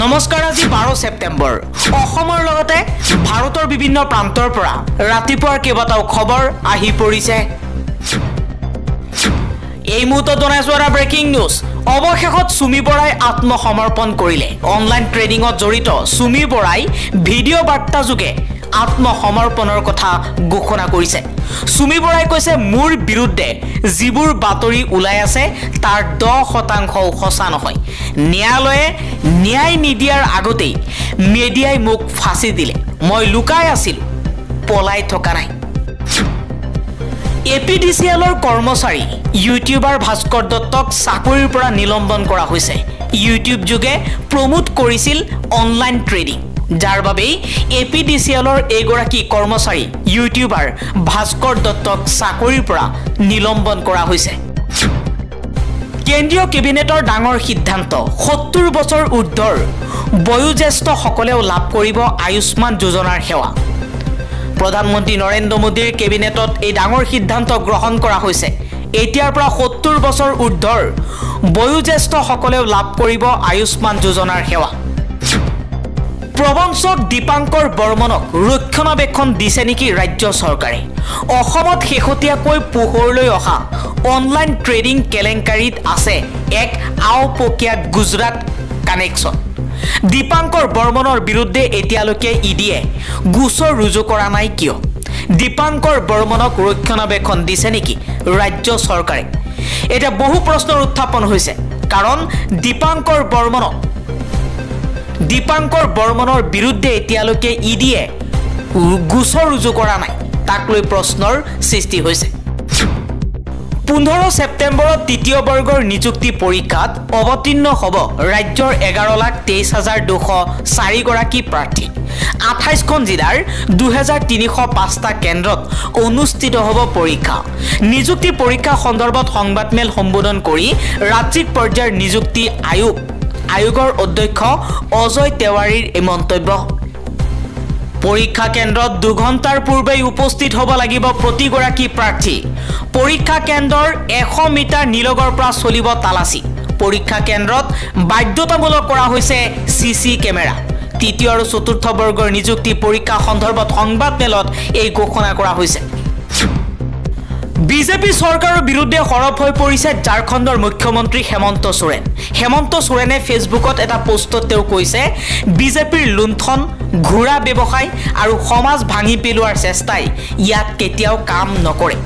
নমস্কাৰ আজি বাৰ ছেপ্টেম্বৰ। অসমৰ লগতে ভাৰতৰ বিভিন্ন প্ৰান্তৰ পৰা ৰাতিপুৱাৰ কেইবাটাও খবৰ আহি পৰিছে। এই মুহূৰ্তত জনাইছোঁ এটা ব্ৰেকিং নিউজ অৱশেষত চুমি বৰাই আত্মসমৰ্পণ কৰিলে। অনলাইন ট্ৰেডিঙত জড়িত চুমি বৰাই ভিডিঅ' বাৰ্তা যোগে আত্মসমৰ্পণৰ কথা ঘোষণা কৰিছে। চুমি বৰাই কৈছে মোৰ বিৰুদ্ধে যিবোৰ বাতৰি ওলাই আছে তাৰ দহ শতাংশও সঁচা নহয়। ন্যায়ালয়ে ন্যায় নিদিয়াৰ আগতেই মেডিয়াই মোক ফাঁচি দিলে। মই লুকাই আছিলোঁ পলাই থকা নাই। এ পি ডি চি এলৰ কৰ্মচাৰী ইউটিউবাৰ ভাস্কৰ দত্তক চাকৰিৰ পৰা নিলম্বন কৰা হৈছে। ইউটিউব যোগে প্ৰমোট কৰিছিল অনলাইন ট্ৰেডিং। যাৰ বাবেই এ পি ডি চি এলৰ এইগৰাকী কৰ্মচাৰী ইউটিউবাৰ ভাস্কৰ দত্তক চাকৰিৰ পৰা নিলম্বন কৰা হৈছে। কেন্দ্ৰীয় কেবিনেটৰ ডাঙৰ সিদ্ধান্ত সত্তৰ বছৰ ঊৰ্ধৰ বয়োজ্যেষ্ঠসকলেও লাভ কৰিব আয়ুষ্মান যোজনাৰ সেৱা। প্ৰধানমন্ত্ৰী নৰেন্দ্ৰ মোদীৰ কেবিনেটত এই ডাঙৰ সিদ্ধান্ত গ্ৰহণ কৰা হৈছে। এতিয়াৰ পৰা সত্তৰ বছৰ ঊৰ্ধৰ বয়োজ্যেষ্ঠসকলেও লাভ কৰিব আয়ুষ্মান যোজনাৰ সেৱা। প্ৰবঞ্চক দীপাংকৰ বৰ্মনক ৰক্ষণাবেক্ষণ দিছে নেকি ৰাজ্য চৰকাৰে? অসমত শেহতীয়াকৈ পোহৰলৈ অহা অনলাইন ট্ৰেডিং কেলেংকাৰীত আছে এক আওপকীয়া গুজৰাট কানেকশ্যন। দীপাংকৰ বৰ্মনৰ বিৰুদ্ধে এতিয়ালৈকে ইডিয়ে গোচৰ ৰুজু কৰা নাই কিয়? দীপাংকৰ বৰ্মনক ৰক্ষণাবেক্ষণ দিছে নেকি ৰাজ্য চৰকাৰে? এতিয়া বহু প্ৰশ্নৰ উত্থাপন হৈছে। কাৰণ দীপাংকৰ বৰ্মনক দীপাংকৰ বৰ্মনৰ বিৰুদ্ধে এতিয়ালৈকে ইডিয়ে গোচৰ ৰুজু কৰা নাই। তাক লৈ প্ৰশ্নৰ সৃষ্টি হৈছে। পোন্ধৰ ছেপ্টেম্বৰত তৃতীয় বৰ্গৰ নিযুক্তি পৰীক্ষাত অৱতীৰ্ণ হ'ব ৰাজ্যৰ এঘাৰ লাখ তেইছ হাজাৰ দুশ চাৰিগৰাকী প্ৰাৰ্থী। আঠাইছখন জিলাৰ দুহেজাৰ তিনিশ পাঁচটা কেন্দ্ৰত অনুষ্ঠিত হ'ব পৰীক্ষা। নিযুক্তি পৰীক্ষা সন্দৰ্ভত সংবাদমেল সম্বোধন কৰি ৰাজ্যিক পৰ্যায়ৰ নিযুক্তি আয়োগ আয়োগৰ অধ্যক্ষ অজয় তেওৱাৰীৰ এই মন্তব্য। পৰীক্ষা কেন্দ্ৰত দুঘণ্টাৰ পূৰ্বেই উপস্থিত হ'ব লাগিব প্ৰতিগৰাকী প্ৰাৰ্থী। পৰীক্ষা কেন্দ্ৰৰ এশ মিটাৰ নিলগৰ পৰা চলিব তালাচী। পৰীক্ষা কেন্দ্ৰত বাধ্যতামূলক কৰা হৈছে চি চি কেমেৰা। তৃতীয় আৰু চতুৰ্থ বৰ্গৰ নিযুক্তি পৰীক্ষা সন্দৰ্ভত সংবাদমেলত এই ঘোষণা কৰা হৈছে। বিজেপি চৰকাৰৰ বিৰুদ্ধে সৰব হৈ পৰিছে ঝাৰখণ্ডৰ মুখ্যমন্ত্ৰী হেমন্ত সোৰেন হেমন্ত সোৰেনে ফেচবুকত এটা পোষ্টত তেওঁ কৈছে বিজেপিৰ লুণ্ঠন ঘোঁৰা ব্যৱসায় আৰু সমাজ ভাঙি পেলোৱাৰ চেষ্টাই ইয়াত কেতিয়াও কাম নকৰে।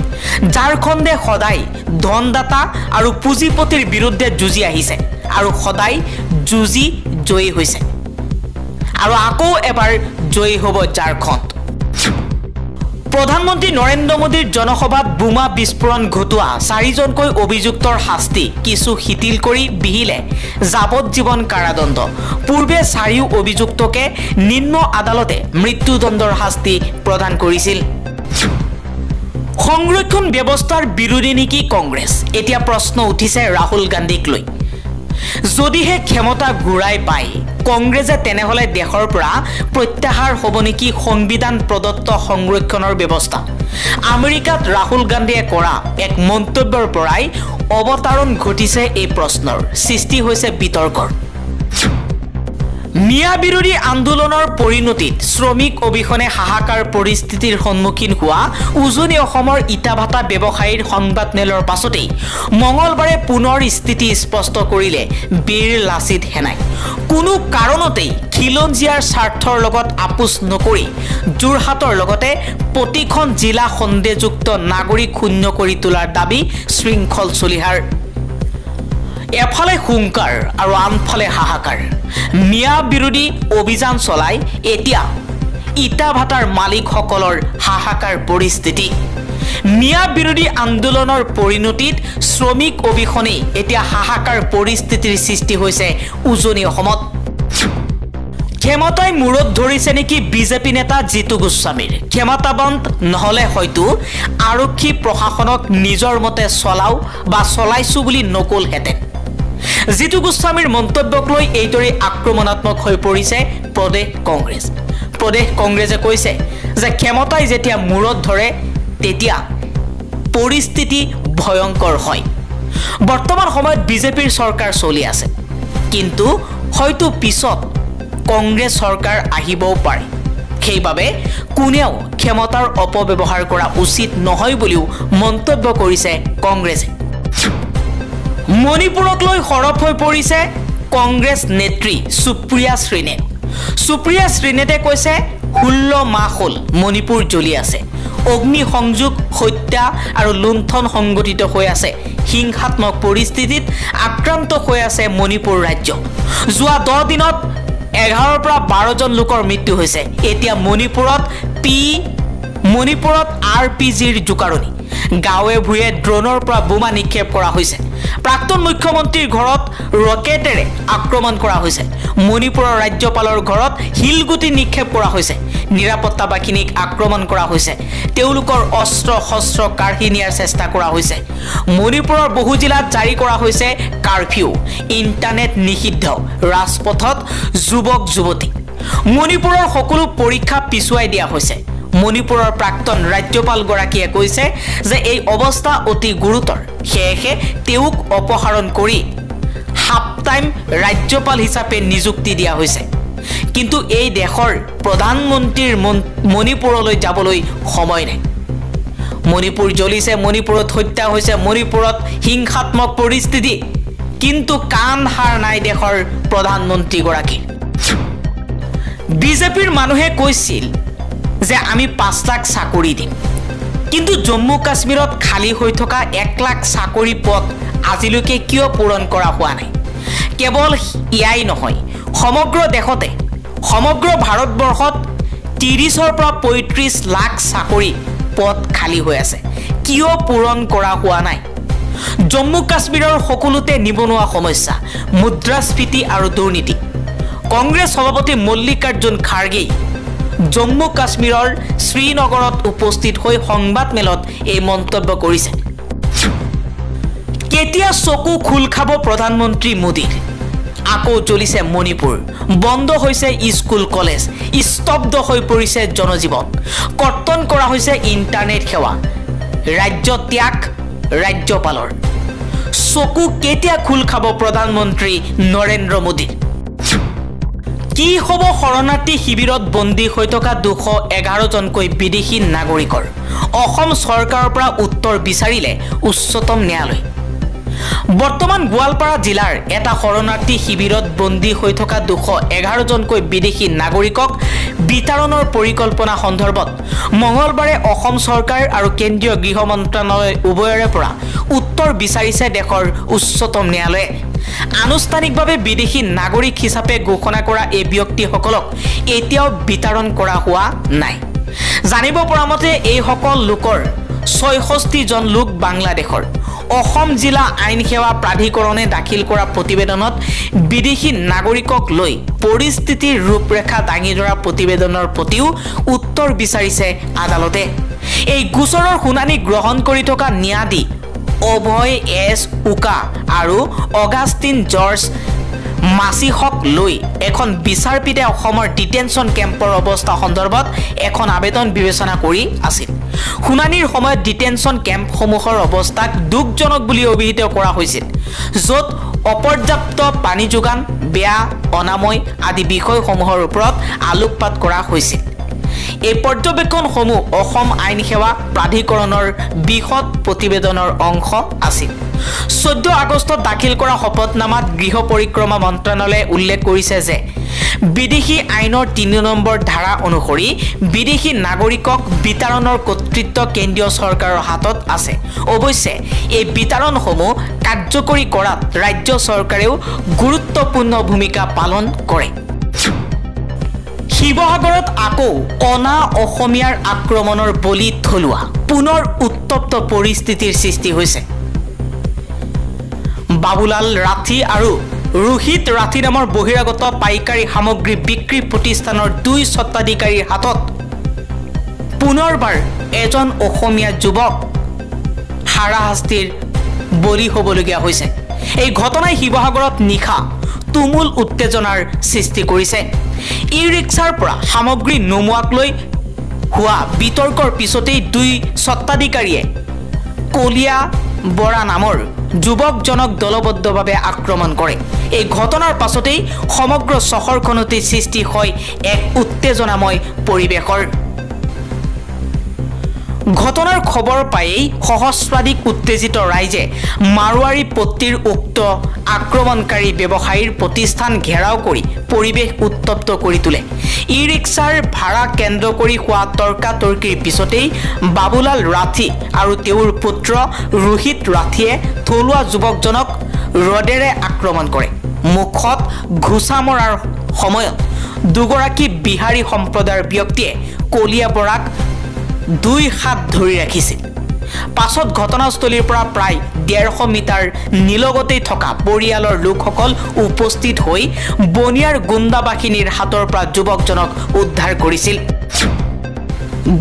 ঝাৰখণ্ডে সদায় ধনদাতা আৰু পুঁজিপতিৰ বিৰুদ্ধে যুঁজি আহিছে আৰু সদায় যুঁজি জয়ী হৈছে। আৰু আকৌ এবাৰ জয়ী হ'ব ঝাৰখণ্ড। প্ৰধানমন্ত্ৰী নৰেন্দ্ৰ মোদীৰ জনসভাত বোমা বিস্ফোৰণ ঘটোৱা চাৰিজনকৈ অভিযুক্তৰ শাস্তি কিছু শিথিল কৰি বিহিলে যাৱজ্জীৱন কাৰাদণ্ড। পূৰ্বে চাৰিও অভিযুক্তকে নিম্ন আদালতে মৃত্যুদণ্ডৰ শাস্তি প্ৰদান কৰিছিল। সংৰক্ষণ ব্যৱস্থাৰ বিৰোধী নেকি কংগ্ৰেছ? এতিয়া প্ৰশ্ন উঠিছে ৰাহুল গান্ধীক লৈ। যদিহে ক্ষমতা ঘূৰাই পায় কংগ্ৰেছে তেনেহ'লে দেশৰ পৰা প্ৰত্যাহাৰ হ'ব নেকি সংবিধান প্ৰদত্ত সংৰক্ষণৰ ব্যৱস্থা? আমেৰিকাত ৰাহুল গান্ধীয়ে কৰা এক মন্তব্যৰ পৰাই অৱতাৰণ ঘটিছে এই প্ৰশ্নৰ সৃষ্টি হৈছে বিতৰ্কৰ। মিয়া বিৰোধী আন্দোলনৰ পৰিণতিত শ্ৰমিক অবিহনে হাহাকাৰ পৰিস্থিতিৰ সন্মুখীন হোৱা উজনি অসমৰ ইটাভাটা ব্যৱসায়ীৰ সংবাদমেলৰ পাছতেই মঙলবাৰে পুনৰ স্থিতি স্পষ্ট কৰিলে বীৰ লাচিত সেনাই। কোনো কাৰণতেই খিলঞ্জীয়াৰ স্বাৰ্থৰ লগত আপোচ নকৰি যোৰহাটৰ লগতে প্ৰতিখন জিলা সন্দেহযুক্ত নাগৰিক শূন্য কৰি তোলাৰ দাবী শৃংখল চলিহাৰ। এফালে হুংকাৰ আৰু আনফালে হাহাকাৰ। মিয়া বিৰোধী অভিযান চলাই এতিয়া ইটা ভাটাৰ মালিকসকলৰ হাহাকাৰ পৰিস্থিতি। মিয়া বিৰোধী আন্দোলনৰ পৰিণতিত শ্ৰমিক অবিহনেই এতিয়া হাহাকাৰ পৰিস্থিতিৰ সৃষ্টি হৈছে উজনি অসমত। ক্ষমতাই মূৰত ধৰিছে নেকি বিজেপি নেতা জিতু গোস্বামীৰ? ক্ষমতাবন্ত নহ'লে হয়তো আৰক্ষী প্ৰশাসনক নিজৰ মতে চলাও বা চলাইছোঁ বুলি নকলহেঁতেন। জিতু গোস্বামীৰ মন্তব্যক লৈ এইদৰে আক্ৰমণাত্মক হৈ পৰিছে প্ৰদেশ কংগ্ৰেছ। প্ৰদেশ কংগ্ৰেছে কৈছে যে ক্ষমতাই যেতিয়া মূৰত ধৰে তেতিয়া পৰিস্থিতি ভয়ংকৰ হয়। বৰ্তমান সময়ত বিজেপিৰ চৰকাৰ চলি আছে। কিন্তু হয়তো পিছত কংগ্ৰেছ চৰকাৰ আহিবও পাৰে। সেইবাবে কোনেও ক্ষমতাৰ অপব্যৱহাৰ কৰা উচিত নহয় বুলিও মন্তব্য কৰিছে কংগ্ৰেছে। মণিপুৰক লৈ সৰব হৈ পৰিছে কংগ্ৰেছ নেত্ৰী সুপ্ৰিয়া শ্ৰীনেথ সুপ্ৰিয়া শ্ৰীনেথে কৈছে ষোল্ল মাহ হ'ল মণিপুৰ জ্বলি আছে। অগ্নি সংযোগ হত্যা আৰু লুণ্ঠন সংগঠিত হৈ আছে। হিংসাত্মক পৰিস্থিতিত আক্ৰান্ত হৈ আছে মণিপুৰ ৰাজ্য। যোৱা দহ দিনত এঘাৰৰ পৰা বাৰজন লোকৰ মৃত্যু হৈছে। এতিয়া মণিপুৰত পি মণিপুৰত আৰ পি জিৰ জোকাৰণি। গাঁৱে ভূঞে ড্ৰোনৰ পৰা বোমা নিক্ষেপ কৰা হৈছে। প্ৰাক্তন মুখ্যমন্ত্ৰীৰ ঘৰত ৰকেটেৰে আক্ৰমণ কৰা হৈছে। মণিপুৰৰ ৰাজ্যপালৰ ঘৰত শিলগুটি নিক্ষেপ কৰা হৈছে। নিৰাপত্তা বাহিনীক আক্ৰমণ কৰা হৈছে। তেওঁলোকৰ অস্ত্ৰ শস্ত্ৰ কাঢ়ি নিয়াৰ চেষ্টা কৰা হৈছে। মণিপুৰৰ বহু জিলাত জাৰি কৰা হৈছে কাৰফিউ। ইণ্টাৰনেট নিষিদ্ধ। ৰাজপথত যুৱক যুৱতী মণিপুৰৰ সকলো পৰীক্ষা পিছুৱাই দিয়া হৈছে। মণিপুৰৰ প্ৰাক্তন ৰাজ্যপালগৰাকীয়ে কৈছে যে এই অৱস্থা অতি গুৰুতৰ। সেয়েহে তেওঁক অপসাৰণ কৰি হাফ টাইম ৰাজ্যপাল হিচাপে নিযুক্তি দিয়া হৈছে। কিন্তু এই দেশৰ প্ৰধানমন্ত্ৰীৰ মণিপুৰলৈ যাবলৈ সময় নাই। মণিপুৰ জ্বলিছে মণিপুৰত হত্যা হৈছে মণিপুৰত হিংসাত্মক পৰিস্থিতি। কিন্তু কাণ হাৰ নাই দেশৰ প্ৰধানমন্ত্ৰীগৰাকীৰ। বিজেপিৰ মানুহে কৈছিল যে আমি পাঁচ লাখ চাকৰি দিম। কিন্তু জম্মু কাশ্মীৰত খালী হৈ থকা এক লাখ চাকৰি পদ আজিলৈকে কিয় পূৰণ কৰা হোৱা নাই? কেৱল ইয়াই নহয় সমগ্ৰ দেশতে সমগ্ৰ ভাৰতবৰ্ষত ত্ৰিছৰ পৰা পঁয়ত্ৰিছ লাখ চাকৰি পদ খালী হৈ আছে। কিয় পূৰণ কৰা হোৱা নাই? জম্মু কাশ্মীৰৰ সকলোতে নিবনুৱা সমস্যা মুদ্ৰাস্ফীতি আৰু দুৰ্নীতি। কংগ্ৰেছ সভাপতি মল্লিকাৰ্জুন খাৰ্গেই জম্মু কাশ্মীৰৰ শ্ৰীনগৰত উপস্থিত হৈ সংবাদমেলত এই মন্তব্য কৰিছে। কেতিয়া চকু খোল খাব প্ৰধানমন্ত্ৰী মোদীৰ? আকৌ জ্বলিছে মণিপুৰ। বন্ধ হৈছে স্কুল কলেজ। স্তব্ধ হৈ পৰিছে জনজীৱন। কৰ্তন কৰা হৈছে ইণ্টাৰনেট সেৱা। ৰাজ্য ত্যাগ ৰাজ্যপালৰ। চকু কেতিয়া খোল খাব প্ৰধানমন্ত্ৰী নৰেন্দ্ৰ মোদীৰ? কি হ'ব শৰণাৰ্থী শিবিৰত বন্দী হৈ থকা দুশ এঘাৰজনকৈ বিদেশী নাগৰিকৰ? অসম চৰকাৰৰ পৰা উত্তৰ বিচাৰিলে উচ্চতম ন্যায়ালয়। বৰ্তমান গোৱালপাৰা জিলাৰ এটা শৰণাৰ্থী শিবিৰত বন্দী হৈ থকা দুশ এঘাৰজনকৈ বিদেশী নাগৰিকক বিতৰণৰ পৰিকল্পনা সন্দৰ্ভত মঙলবাৰে অসম চৰকাৰ আৰু কেন্দ্ৰীয় গৃহ মন্ত্ৰালয় উভয়ৰে পৰা উত্তৰ বিচাৰিছে দেশৰ উচ্চতম ন্যায়ালয়ে। আনুষ্ঠানিকভাৱে বিদেশী নাগৰিক হিচাপে ঘোষণা কৰা এই ব্যক্তিসকলক এতিয়াও বিতৰণ কৰা হোৱা নাই। জানিব পৰা মতে এইসকল লোকৰ ছয়ষষ্ঠিজন লোক বাংলাদেশৰ। অসম জিলা আইন সেৱা প্ৰাধিকৰণে দাখিল কৰা প্ৰতিবেদনত বিদেশী নাগৰিকক লৈ পৰিস্থিতিৰ ৰূপৰেখা দাঙি ধৰা প্ৰতিবেদনৰ প্ৰতিও উত্তৰ বিচাৰিছে আদালতে। এই গোচৰৰ শুনানি গ্ৰহণ কৰি থকা ন্যায়াধী অভয় এছ উকা আৰু অগাষ্টিন জৰ্জ মাচিসক লৈ এখন বিচাৰপীঠে অসমৰ ডিটেনশ্যন কেম্পৰ অৱস্থা সন্দৰ্ভত এখন আবেদন বিবেচনা কৰি আছিল। শুনানিৰ সময়ত ডিটেনশ্যন কেম্পসমূহৰ অৱস্থাক দুখজনক বুলি অভিহিত কৰা হৈছিল য'ত অপৰ্যাপ্ত পানী যোগান বেয়া অনাময় আদি বিষয়সমূহৰ ওপৰত আলোকপাত কৰা হৈছিল। এই পৰ্যবেক্ষণসমূহ অসম আইন সেৱা প্ৰাধিকৰণৰ বৃহৎ প্ৰতিবেদনৰ অংশ আছিল। চৈধ্য আগষ্টত দাখিল কৰা শপতনামাত গৃহ পৰিক্ৰমা মন্ত্ৰালয়ে উল্লেখ কৰিছে যে বিদেশী আইনৰ তিনি নম্বৰ ধাৰা অনুসৰি বিদেশী নাগৰিকক বিতৰণৰ কৰ্তৃত্ব কেন্দ্ৰীয় চৰকাৰৰ হাতত আছে। অৱশ্যে এই বিতৰণসমূহ কাৰ্যকৰী কৰাত ৰাজ্য চৰকাৰেও গুৰুত্বপূৰ্ণ ভূমিকা পালন কৰে। শিৱসাগৰত আকৌ অনা অসমীয়াৰ আক্ৰমণৰ বলি থলুৱা পুনৰ উত্তপ্ত পৰিস্থিতিৰ সৃষ্টি হৈছে। বাবুলাল ৰাঠি আৰু ৰোহিত ৰাঠি নামৰ বহিৰাগত পাইকাৰী সামগ্ৰী বিক্ৰী প্ৰতিষ্ঠানৰ দুই স্বত্বাধিকাৰীৰ হাতত। পুনৰবাৰ এজন অসমীয়া যুৱক হাৰাশাস্তিৰ বলি হ'বলগীয়া হৈছে। এই ঘটনাই শিৱসাগৰত নিশা তুমুল উত্তেজনাৰ সৃষ্টি কৰিছে। ই ৰিক্সাৰ পৰা সামগ্ৰী নমোৱাক লৈ হোৱা বিতৰ্কৰ পিছতেই দুই স্বত্বাধিকাৰীয়ে কলীয়া বৰা নামৰ যুৱকজনক দলবদ্ধভাৱে আক্ৰমণ কৰে। এই ঘটনাৰ পাছতেই সমগ্ৰ চহৰখনতেই সৃষ্টি হয় এক উত্তেজনাময় পৰিৱেশৰ। ঘটনাৰ খবৰ পায়েই সহস্ৰাধিক উত্তেজিত ৰাইজে মাৰোৱাৰী পট্টিৰ উক্ত আক্ৰমণকাৰী ব্যৱসায়ীৰ প্ৰতিষ্ঠান ঘেৰাও কৰি পৰিৱেশ উত্তপ্ত কৰি তোলে। ই ৰিক্সাৰ ভাড়া কেন্দ্ৰ কৰি হোৱা তৰ্কাতৰ্কিৰ পিছতেই বাবুলাল ৰাথী আৰু তেওঁৰ পুত্ৰ ৰোহিত ৰাথীয়ে থলুৱা যুৱকজনক ৰদেৰে আক্ৰমণ কৰে। মুখত ঘোচা মৰাৰ সময়ত দুগৰাকী বিহাৰী সম্প্ৰদায়ৰ ব্যক্তিয়ে কলীয়া বৰাক দুই হাত ধৰি ৰাখিছিল। পাছত ঘটনাস্থলীৰ পৰা প্ৰায় ডেৰশ মিটাৰ নিলগতেই থকা পৰিয়ালৰ লোকসকল উপস্থিত হৈ বনিয়াৰ গুণ্ডা বাহিনীৰ হাতৰ পৰা যুৱকজনক উদ্ধাৰ কৰিছিল।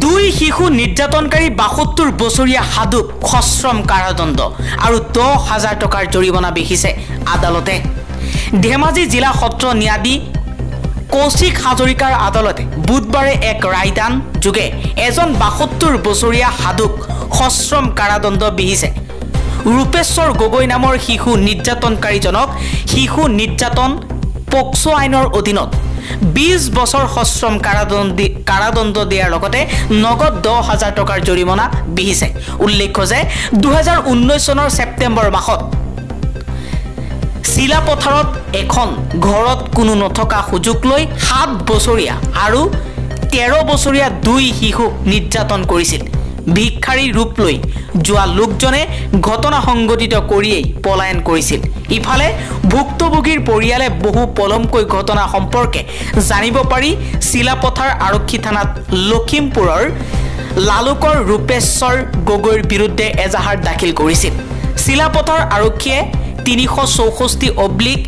দুই শিশু নিৰ্যাতনকাৰী বাসত্তৰ বছৰীয়া সাধুক সশ্ৰম কাৰাদণ্ড আৰু দহ হাজাৰ টকাৰ জৰিমনা বিহিছে আদালতে। ধেমাজি জিলা সত্ৰ ন্যায়াধীশ কৌশিক হাজৰিকাৰ আদালতে বুধবাৰে এক ৰায়দান যোগে এজন বাসত্তৰ বছৰীয়া সাধুক সশ্ৰম কাৰাদণ্ড বিহিছে। ৰূপেশ্বৰ গগৈ নামৰ শিশু নিৰ্যাতনকাৰীজনক শিশু নিৰ্যাতন পক্সো আইনৰ অধীনত বিছ বছৰ সশ্ৰম কাৰাদণ্ডী কাৰাদণ্ড দিয়াৰ লগতে নগদ দহ হাজাৰ টকাৰ জৰিমনা বিহিছে। উল্লেখ্য যে দুহেজাৰ ঊনৈছ চনৰ ছেপ্টেম্বৰ মাহত চিলাপথাৰত এখন ঘৰত কোনো নথকা সুযোগ লৈ সাত বছৰীয়া আৰু তেৰ বছৰীয়া দুই শিশুক নিৰ্যাতন কৰিছিল। ভিক্ষাৰী ৰূপ লৈ যোৱা লোকজনে ঘটনা সংঘটিত কৰিয়েই পলায়ন কৰিছিল। ইফালে ভুক্তভোগীৰ পৰিয়ালে বহু পলমকৈ ঘটনা সম্পৰ্কে জানিব পাৰি। চিলাপথাৰ আৰক্ষী থানাত লখিমপুৰৰ লালুকৰ ৰূপেশ্বৰ গগৈৰ বিৰুদ্ধে এজাহাৰ দাখিল কৰিছিল। চিলাপথাৰ আৰক্ষীয়ে তিনিশ চৌষষ্ঠি অব্লিক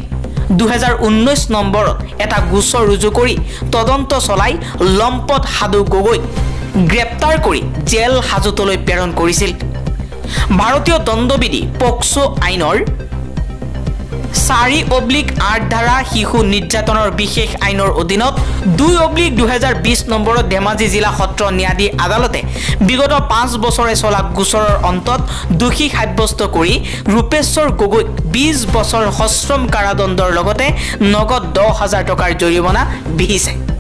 দুহেজাৰ ঊনৈছ নম্বৰত এটা গোচৰ ৰুজু কৰি তদন্ত চলাই লম্পট সাধু গগৈক গ্ৰেপ্তাৰ কৰি জেল হাজতলৈ প্ৰেৰণ কৰিছিল। ভাৰতীয় দণ্ডবিধি পক্সো আইনৰ চাৰি অব্লিক আঠ ধাৰা শিশু নিৰ্যাতনৰ বিশেষ আইনৰ অধীনত দুই অব্লিক দুহেজাৰ বিছ নম্বৰত ধেমাজি জিলা সত্ৰ ন্যায়াধীশ আদালতে বিগত পাঁচ বছৰে চলা গোচৰৰ অন্তত দোষী সাব্যস্ত কৰি ৰূপেশ্বৰ গগৈক বিছ বছৰ সশ্ৰম কাৰাদণ্ডৰ লগতে নগদ দহ হাজাৰ টকাৰ জৰিমনা বিহিছে।